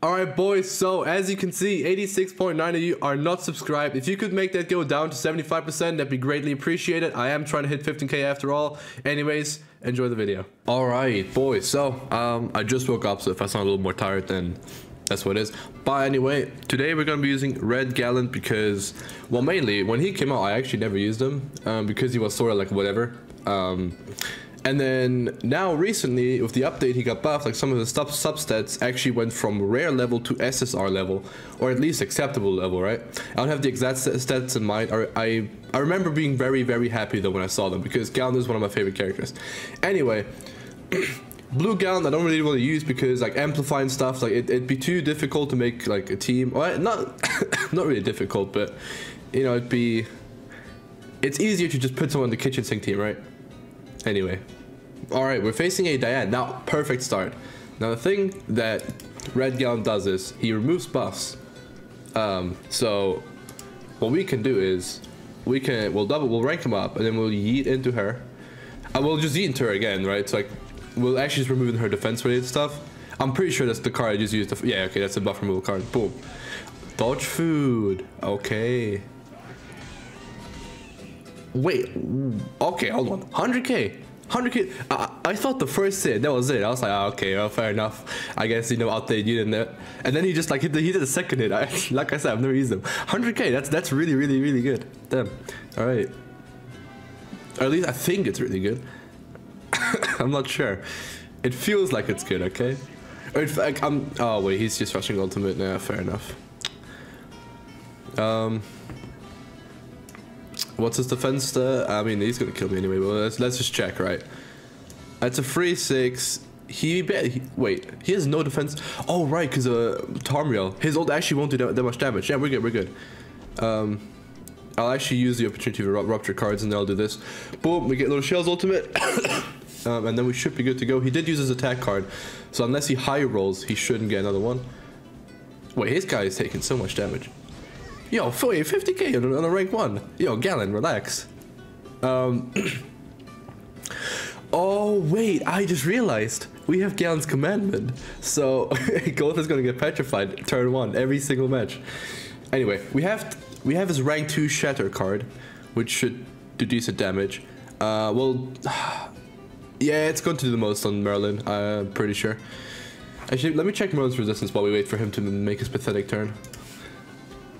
Alright boys, so as you can see, 86.9 of you are not subscribed. If you could make that go down to 75%, that'd be greatly appreciated. I am trying to hit 15k after all. Anyways, enjoy the video. Alright boys, so um, I just woke up, so if I sound a little more tired then that's what it is. But anyway, today we're going to be using Red Galland because, well mainly, when he came out I actually never used him um, because he was sort of like whatever. Um, and then now recently with the update he got buffed, like some of the sub substats actually went from rare level to SSR level, or at least acceptable level, right? I don't have the exact stats in mind. I, I, I remember being very, very happy though when I saw them because Galland is one of my favorite characters. Anyway, Blue Galland I don't really want to use because like amplifying stuff, like it, it'd be too difficult to make like a team. Well, not, not really difficult, but you know, it'd be, it's easier to just put someone in the kitchen sink team, right? Anyway. Alright, we're facing a Diane. Now, perfect start. Now, the thing that Red does is he removes buffs. Um, so, what we can do is, we can, we'll double, we'll rank him up, and then we'll yeet into her. And we'll just yeet into her again, right? So, like, we'll actually just remove her defense related stuff. I'm pretty sure that's the card I just used. yeah, okay, that's a buff removal card. Boom. Dodge food. Okay. Wait. Okay, hold on. 100k. 100k. I, I thought the first hit, that was it. I was like, oh, okay, well, fair enough. I guess, you know, out there, you didn't know. And then he just like, he did, he did the second hit. I, like I said, I've never used them. 100k, that's that's really, really, really good. Damn. All right. Or at least I think it's really good. I'm not sure. It feels like it's good, okay? Or I'm. Oh wait, he's just rushing ultimate now. Fair enough. Um. What's his defense? There? I mean, he's gonna kill me anyway. But let's let's just check, right? That's a free six. He, he wait. He has no defense. Oh right, because uh Tarmiel, his ult actually won't do that, that much damage. Yeah, we're good. We're good. Um. I'll actually use the opportunity to rupture cards and then I'll do this. Boom, we get little shells ultimate. um, and then we should be good to go. He did use his attack card, so unless he high rolls, he shouldn't get another one. Wait, his guy is taking so much damage. Yo, 50k on, on a rank 1. Yo, Galland, relax. Um... oh, wait, I just realized. We have Galland's commandment. So, Goth is gonna get petrified turn 1 every single match. Anyway, we have we have his rank 2 Shatter card, which should do decent damage. Uh, well, yeah, it's going to do the most on Merlin, I'm pretty sure. Actually, let me check Merlin's resistance while we wait for him to make his pathetic turn.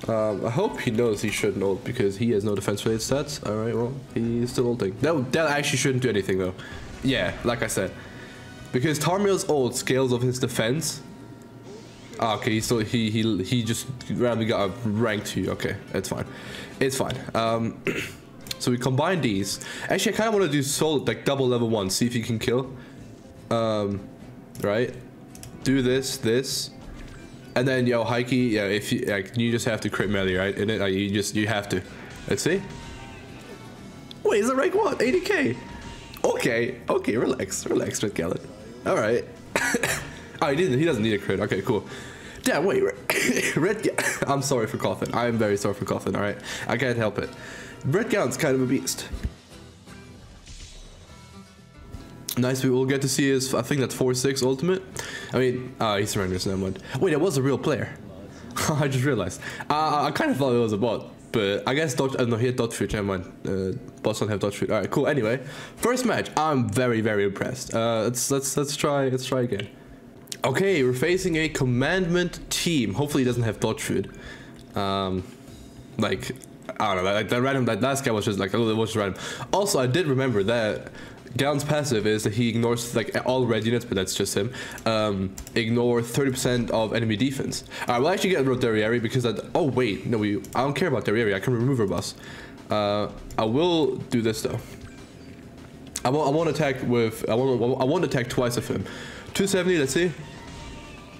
Um, I hope he knows he shouldn't ult because he has no defense related stats. Alright, well, he's still ulting. That, that actually shouldn't do anything though. Yeah, like I said. Because Tarmiel's ult scales of his defense Ah, okay, so he he he just randomly got a rank two. Okay, it's fine. It's fine. Um, so we combine these. Actually, I kind of want to do soul like double level one. See if you can kill. Um, right. Do this, this, and then yo Heike. Yeah, if you like, you just have to crit melee, right? In it, like, you just you have to. Let's see. Wait, is it rank one? 80k. Okay, okay, relax, relax, Red Galland. All right. Oh, he didn't. He doesn't need a crit. Okay, cool. Damn, wait. Red. I'm sorry for coughing. I am very sorry for coughing. All right, I can't help it. Red Galland's kind of a beast. Nice. We will get to see his. I think that's four six ultimate. I mean, uh, he's surrenders. Never mind. Wait, it was a real player. I just realized. Uh, I kind of thought it was a bot. But I guess dodge. Uh, no, he had dodge food. Never mind. Uh, bots don't have dodge food. All right, cool. Anyway, first match. I'm very, very impressed. Uh, let's let's let's try. Let's try again. Okay, we're facing a commandment team. Hopefully, he doesn't have dodge food. Um, like I don't know. Like that random. That last guy was just like little was random. Also, I did remember that Galland's passive is that he ignores like all red units, but that's just him. Um, ignore 30% of enemy defense. I will actually get rid of Derriere because I. Oh wait, no, we. I don't care about Derriere. I can remove her boss. Uh, I will do this though. I won't. I attack with. I won't. I won't attack twice of him. 270, let's see.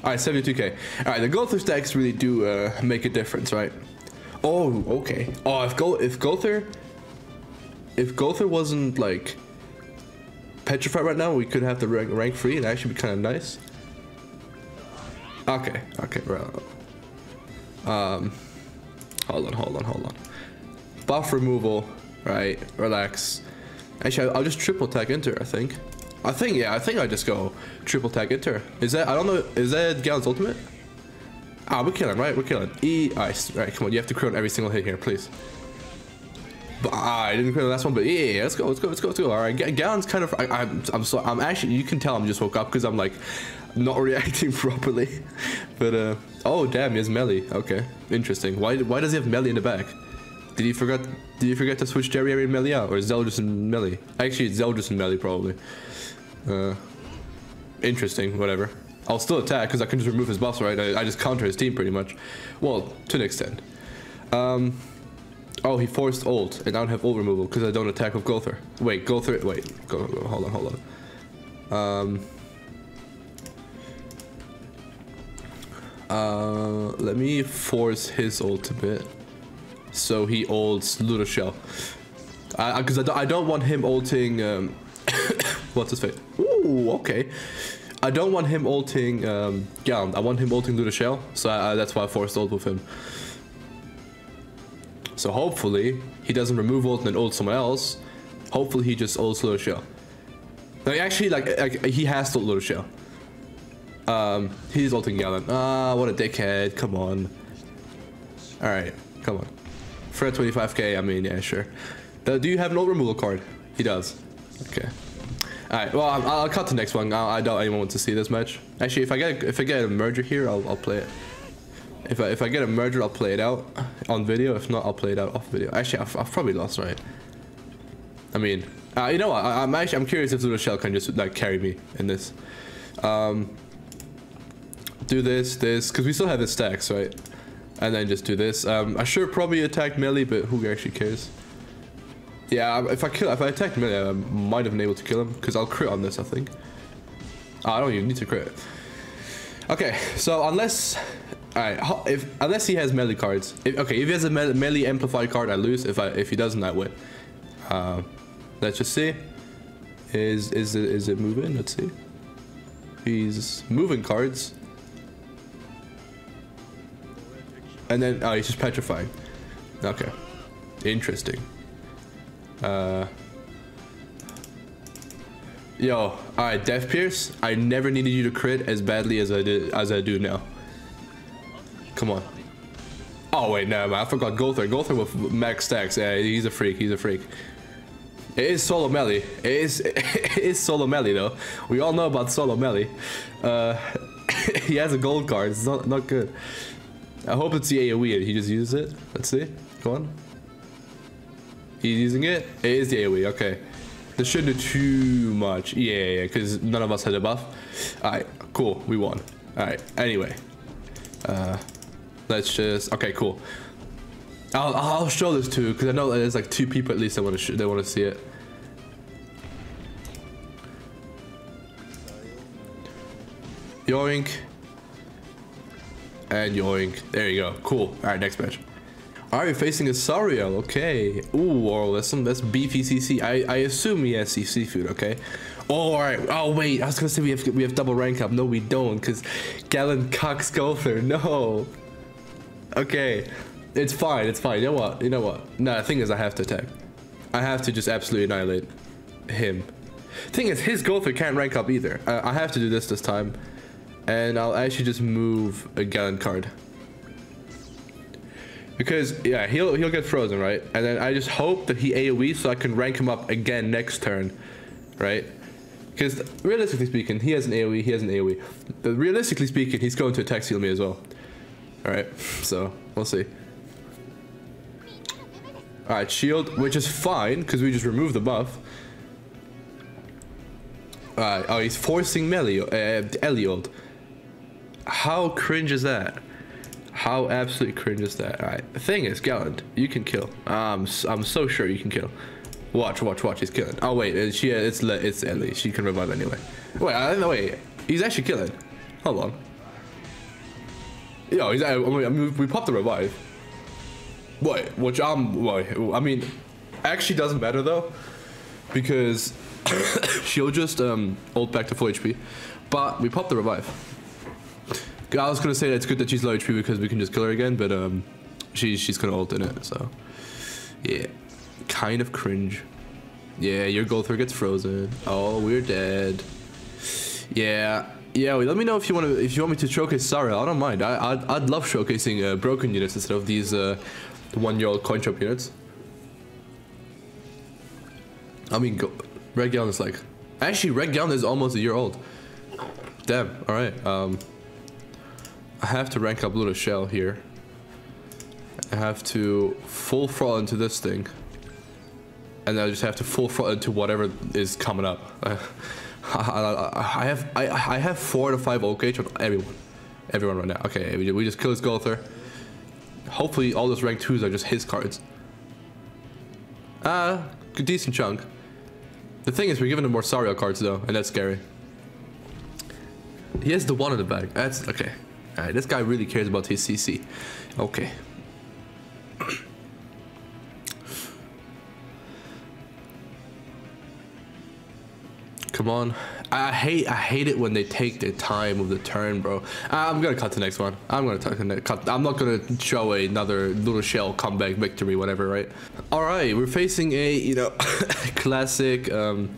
Alright, 72k. Alright, the Gowther stacks really do uh, make a difference, right? Oh, okay. Oh, if Go if Gowther if Gowther wasn't like petrified right now, we could have the rank, rank free and actually be kind of nice. Okay, okay. Um, hold on, hold on, hold on. Buff removal, right? Relax. Actually, I'll just triple tag into I think. I think, yeah, I think I just go triple tag enter. Is that, I don't know, is that Galland's ultimate? Ah, we're killing, right? We're killing. E, ice. Right, come on. You have to crit on every single hit here, please. Ah, I didn't crit the last one, but yeah, let's go, let's go, let's go, let's go. All right, Galland's kind of. I, I'm, I'm I'm actually. You can tell I'm just woke up because I'm like, not reacting properly. but uh, oh damn, he has melee. Okay, interesting. Why, why does he have melee in the back? Did he forget? Did he forget to switch Jerry and melee out, or is Zeldris in melee? Actually, it's Zeldris in melee probably. Uh, interesting. Whatever. I'll still attack because I can just remove his buffs, right? I, I, just counter his team pretty much. Well, to an extent. Um, oh, he forced ult, and I don't have ult removal because I don't attack with Gowther. Wait, Gowther, wait, go, go, hold on, hold on. Um, uh, let me force his ult a bit. So he ults Ludociel. Because I, I, I, don't, I don't want him ulting, um, what's his face? Ooh, okay. I don't want him ulting um. I want him ulting Ludociel, so I, I, that's why I forced ult with him. So hopefully he doesn't remove ult and then ult someone else. Hopefully he just ults Ludociel. Like actually, like, like he has to ult Ludociel. Um, he's ulting Galland. Ah, what a dickhead! Come on. All right, come on. For a 25k, I mean, yeah, sure. Uh, do you have an ult removal card? He does. Okay. Alright, well, I'll, I'll, cut the next one. I, I doubt anyone wants to see this match. Actually, if I get if I get a merger here, I'll, I'll play it. If I, if I get a merger, I'll play it out on video. If not, I'll play it out off video. Actually, I've, I've probably lost, right? I mean, uh, you know what? I, am actually I'm curious if Ludociel can just like carry me in this. Um, do this, this, because we still have the stacks, right? And then just do this. Um, I should probably attack melee, but who actually cares? Yeah, if I kill, if I attack melee, I might have been able to kill him because I'll crit on this. I think. Oh, I don't even need to crit. Okay, so unless, alright, if unless he has melee cards, if, okay, if he has a me melee amplified card, I lose. If I if he doesn't, I win. Uh, let's just see. Is is it is it moving? Let's see. He's moving cards. And then oh, he's just petrifying. Okay, interesting. Uh, yo, alright, Death Pierce. I never needed you to crit as badly as I did as I do now. Come on. Oh wait, no, man, I forgot Gowther. Gowther with max stacks. Yeah, he's a freak. He's a freak. It is solo melee. It is it is solo melee though. We all know about solo melee. Uh, he has a gold card. It's not not good. I hope it's the AoE and he just uses it. Let's see. Go on. He's using it? It is the AoE, okay. This shouldn't do too much. Yeah, yeah, because none of us had a buff. Alright, cool. We won. Alright, anyway. Uh, let's just... Okay, cool. I'll, I'll show this too, because I know there's like two people at least that want to they want to see it. Yoink. And yoink. There you go. Cool. Alright, next match. Are you facing a Sariel? Okay. Ooh, or that's some that's beefy CC. I I assume he has seafood. Okay. Oh, all right. Oh wait, I was gonna say we have we have double rank up. No, we don't, cause Galland Cox Gowther. No. Okay, it's fine. It's fine. You know what? You know what? No, the thing is, I have to attack. I have to just absolutely annihilate him. Thing is, his Gowther can't rank up either. I, have to do this this time, and I'll actually just move a Galland card. Because yeah, he'll he'll get frozen, right? And then I just hope that he AoE so I can rank him up again next turn, right? Because realistically speaking, he has an AoE, he has an AoE. But realistically speaking, he's going to attack seal me as well. Alright, so we'll see. Alright, shield, which is fine, because we just removed the buff. Alright, oh, he's forcing melee, uh, Eliod. How cringe is that? How absolutely cringe is that? Alright, the thing is, Galland, you can kill. Um, I'm so sure you can kill. Watch, watch, watch, he's killing. Oh wait, she, it's it's Ellie. She can revive anyway. Wait, I wait. He's actually killing. Hold on. He's, I mean, we popped the revive. Wait, which I'm, I mean, actually doesn't matter though, because she'll just um ult back to full HP, but we popped the revive. I was gonna say that it's good that she's low HP because we can just kill her again, but um, she's she's gonna ult in it, so yeah, kind of cringe. Yeah, your Gowther gets frozen. Oh, we're dead. Yeah, Yeah, let me know if you want to if you want me to showcase Saria. I don't mind. I I'd, I'd love showcasing uh, broken units instead of these uh, one-year-old coin shop units. I mean, go, Red Galland is like actually Red Galland is almost a year old. Damn. All right. Um, I have to rank up Ludociel here. I have to full throttle into this thing. And I just have to full throttle into whatever is coming up. I, have I, I have four to five old gauge on everyone. Everyone right now. Okay, we, we just kill this Gowther. Hopefully all those rank 2s are just his cards. Ah, uh, decent chunk. The thing is, we're giving him more Saria cards though, and that's scary. He has the one in the bag. That's okay. Alright, this guy really cares about his CC. Okay. Come on. I hate I hate it when they take their time with the turn, bro. I'm gonna cut the next one. I'm gonna cut. I'm not gonna show another Ludociel comeback victory, whatever, right? All right, we're facing a you know classic. Um,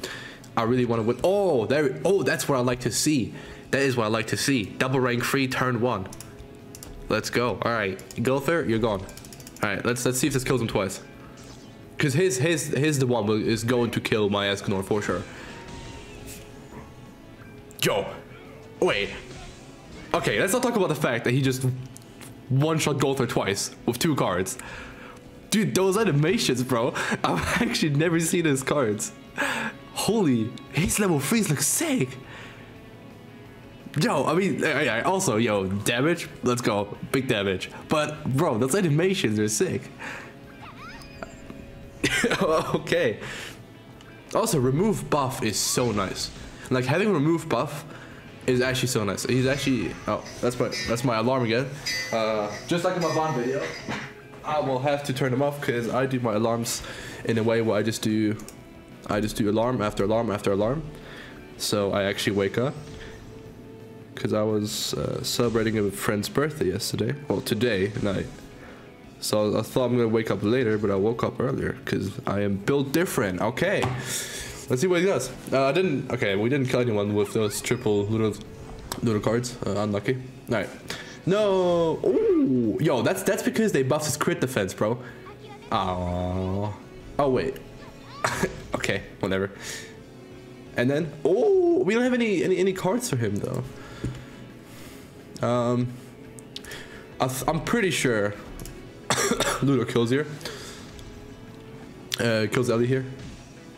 I really want to win. Oh, there. Oh, that's what I like to see. That is what I like to see. Double rank free turn one. Let's go. All right, Gowther, you're gone. All right, let's let's see if this kills him twice. Cause his his his the one is going to kill my Escanor for sure. Yo, wait. Okay, let's not talk about the fact that he just one-shot Gowther twice with two cards. Dude, those animations, bro. I've actually never seen his cards. Holy, his level 3s look sick. Yo, I mean, also, yo, damage, let's go, big damage. But, bro, those animations are sick. okay. Also, remove buff is so nice. Like having removed buff is actually so nice. He's actually oh that's my that's my alarm again. Uh, just like in my Bond video, I will have to turn them off because I do my alarms in a way where I just do I just do alarm after alarm after alarm. So I actually wake up because I was uh, celebrating a friend's birthday yesterday. Well, today night. So I thought I'm gonna wake up later, but I woke up earlier because I am built different. Okay. Let's see what he does. Uh, I didn't. Okay, we didn't kill anyone with those triple little little cards. Uh, unlucky. All right. No. Ooh. Yo, that's that's because they buffed his crit defense, bro. Oh. Oh wait. okay, whatever. And then, oh, we don't have any any any cards for him though. Um, I am pretty sure Ludo kills here. Uh, kills Ellie here.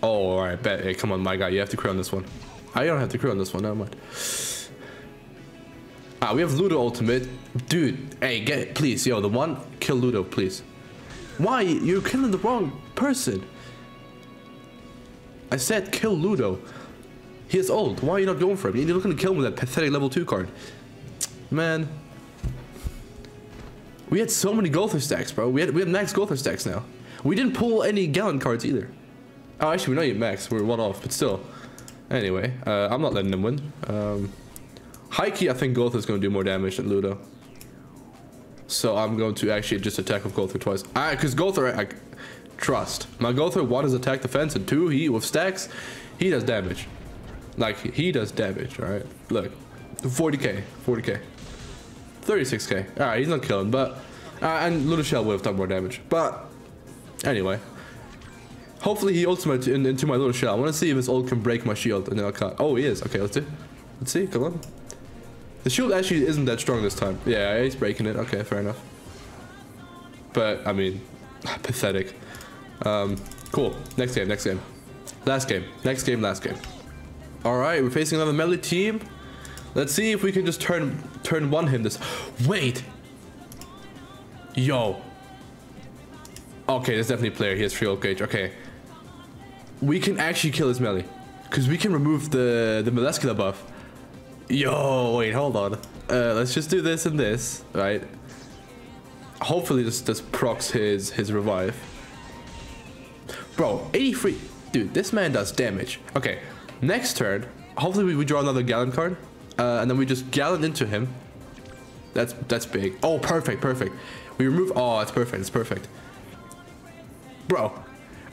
Oh, all right, bet. Hey, come on, my guy. You have to crit on this one. I don't have to crit on this one. Never mind. Ah, we have Ludo ultimate. Dude, hey, get please, yo, the one, kill Ludo, please. Why? You're killing the wrong person. I said kill Ludo. He is old. Why are you not going for him? You're looking to kill him with that pathetic level 2 card. Man. We had so many Gowther stacks, bro. We had we had max Gowther stacks now. We didn't pull any Galland cards either. Oh, actually, we're not you max. We're one off, but still. Anyway, uh, I'm not letting them win. Um, high key, I think Gowther is going to do more damage than Ludo. So I'm going to actually just attack with Gowther twice. Because Gowther, I, I trust. My Gowther, one is attack defense, and two, he with stacks, he does damage. Like, he does damage, alright? Look, 40k, 40k. 36k. Alright, he's not killing, but... Uh, and Ludociel would have done more damage. But, anyway. Hopefully he ultimate in, into my Ludociel. I want to see if his ult can break my shield and then I'll cut. Oh, he is. Okay, let's do. Let's see. Come on. The shield actually isn't that strong this time. Yeah, he's breaking it. Okay, fair enough. But, I mean, pathetic. Um, cool. Next game, next game. Last game. Next game, last game. Alright, we're facing another melee team. Let's see if we can just turn turn one him this. Wait! Yo. Okay, there's definitely a player. He has free ult gauge. Okay we can actually kill his melee. Because we can remove the, the Melascula buff. Yo, wait, hold on. Uh, let's just do this and this, right? Hopefully this, this procs his, his revive. Bro, 83. Dude, this man does damage. Okay, next turn, hopefully we, we draw another Galland card. Uh, and then we just Galland into him. That's that's big. Oh, perfect, perfect. We remove... Oh, it's perfect, it's perfect. Bro,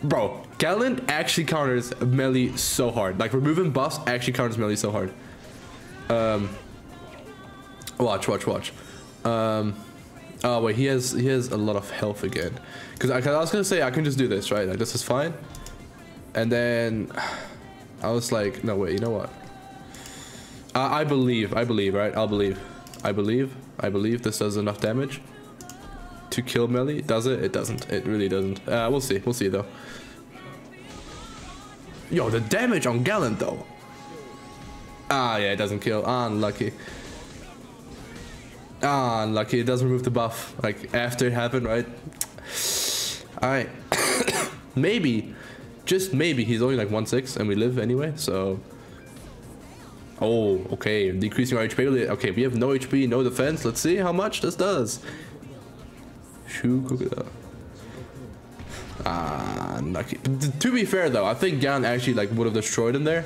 Bro, Galland actually counters melee so hard. Like removing buffs actually counters melee so hard. Um, watch, watch, watch. Um, oh wait, he has he has a lot of health again. Cause I, I was gonna say I can just do this, right? Like this is fine. And then I was like, no wait, you know what? I, I believe, I believe, right? I'll believe. I believe, I believe this does enough damage to kill melee. Does it? It doesn't. It really doesn't. Uh, we'll see. We'll see though. Yo, the damage on Galland though. Ah, yeah, it doesn't kill. Ah, unlucky. Ah, unlucky. It doesn't remove the buff. Like, after it happened, right? Alright. maybe, just maybe, he's only like 1-6 and we live anyway, so... Oh, okay. Decreasing our HP. Okay, we have no HP, no defense. Let's see how much this does. Ah. To be fair though, I think Gan actually like would have destroyed him there.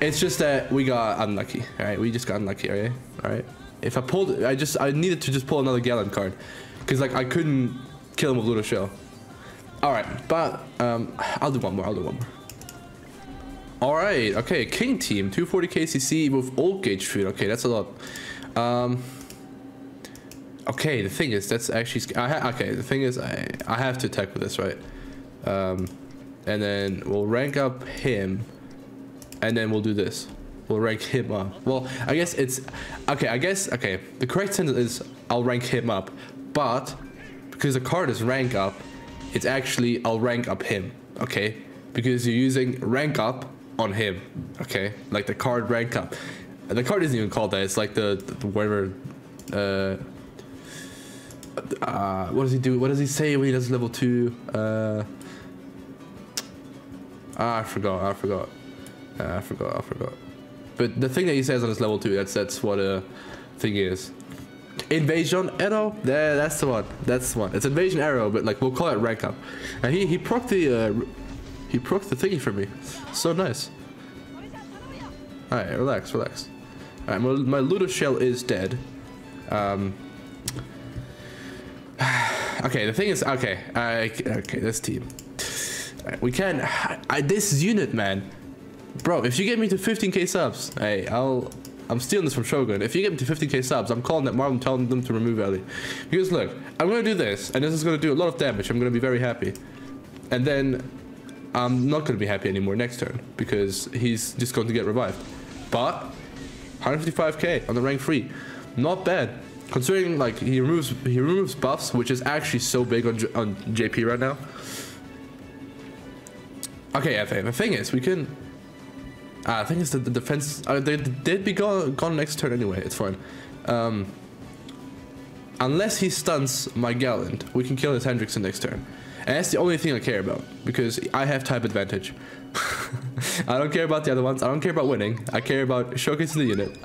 It's just that we got unlucky. All right, we just got unlucky. All right, all right. If I pulled, I just I needed to just pull another Galland card, because like I couldn't kill him with Ludociel. All right, but um, I'll do one more. I'll do one more. All right, okay, King team, 240 KCC with old gauge food. Okay, that's a lot. Um, okay, the thing is, that's actually I okay. The thing is, I I have to attack with this, right? Um, and then we'll rank up him, and then we'll do this. We'll rank him up. Well, I guess it's okay. I guess okay. The correct sentence is I'll rank him up, but because the card is rank up, it's actually I'll rank up him. Okay, because you're using rank up on him. Okay, like the card rank up. The card isn't even called that. It's like the, the whatever. Uh, uh, what does he do? What does he say when he does level two? Uh, I forgot. I forgot. Uh, I forgot. I forgot. But the thing that he says on his level two, that's that's what a thing is. Invasion arrow. There, that's the one. That's the one. It's invasion arrow, but like we'll call it rank up. And he he proc the uh, he proc the thingy for me. So nice. All right, relax, relax. All right, my, my Ludociel is dead. Um, okay, the thing is, okay, I, okay, this team. We can, I, this unit, man. Bro, if you get me to 15k subs, hey, I'll, I'm stealing this from Shogun. If you get me to 15k subs, I'm calling that Marlon telling them to remove Ellie. Because look, I'm gonna do this, and this is gonna do a lot of damage. I'm gonna be very happy. And then, I'm not gonna be happy anymore next turn, because he's just going to get revived. But, 155k on the rank 3. Not bad. Considering like he removes he removes buffs, which is actually so big on on JP right now. Okay, FA. The thing is, we can. I think it's the, the defense. Uh, they did be gone gone next turn anyway. It's fine. Um, unless he stuns my Galland, we can kill his Hendrickson next turn. And that's the only thing I care about because I have type advantage. I don't care about the other ones. I don't care about winning. I care about showcasing the unit.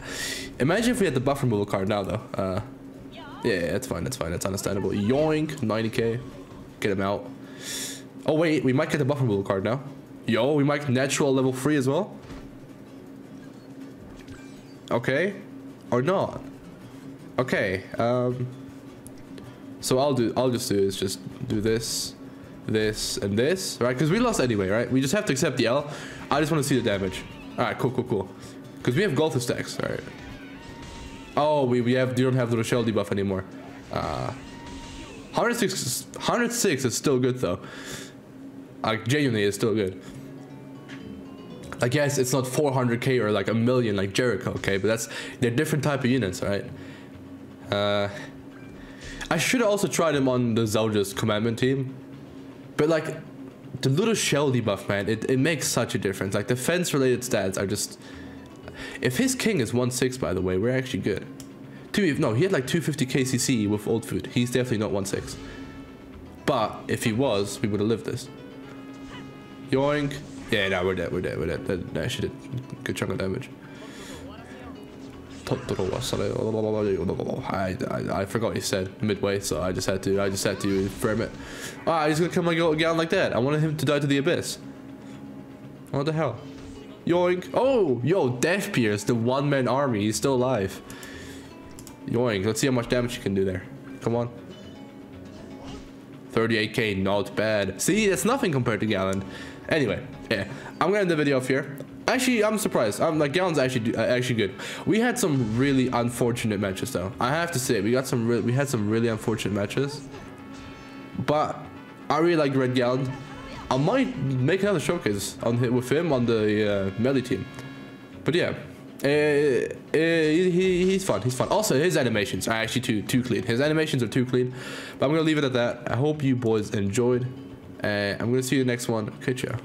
Imagine if we had the buff removal card now, though. Uh, yeah, that's fine. That's fine. That's understandable. Yoink, 90k. Get him out. Oh, wait. We might get the buff removal card now. Yo, we might natural level 3 as well. Okay. Or not. Okay. Um, so I'll do. I'll just do is just do this this, and this, right? Because we lost anyway, right? We just have to accept the L. I just want to see the damage. All right, cool, cool, cool. Because we have Golth stacks, all right? Oh, we, we have, you don't have the Rochelle debuff anymore. Uh, 106, 106 is still good though. Like genuinely, it's still good. I guess it's not 400k or like a million like Jericho, okay? But that's they're different type of units, right? Uh, I should also try them on the Zelda's commandment team but like the Ludociel debuff, man, it, it makes such a difference. Like defense related stats are just. If his king is 1-6, by the way, we're actually good. Two, no, he had like 250 KCC with old food. He's definitely not 1-6. But if he was, we would have lived this. Yoink. Yeah, no, we're dead, we're dead, we're dead. That, that actually did a good chunk of damage. I, I, I forgot he said midway, so I just had to I just had to frame it. Ah, he's gonna come and go down like that. I wanted him to die to the abyss. What the hell? Yoink! Oh, yo, Death Pierce, the one-man army, he's still alive. Yoink! Let's see how much damage you can do there. Come on. 38k, not bad. See, that's nothing compared to Galland. Anyway, yeah, I'm gonna end the video off here. Actually, I'm surprised. I'm like Galland's actually uh, actually good. We had some really unfortunate matches though. I have to say we got some we had some really unfortunate matches. But I really like Red Galland. I might make another showcase on with him on the uh, melee team. But yeah, uh, uh, he, he's fun. He's fun. Also, his animations are actually too too clean. His animations are too clean. But I'm gonna leave it at that. I hope you boys enjoyed. Uh, I'm gonna see you the next one. Catch ya.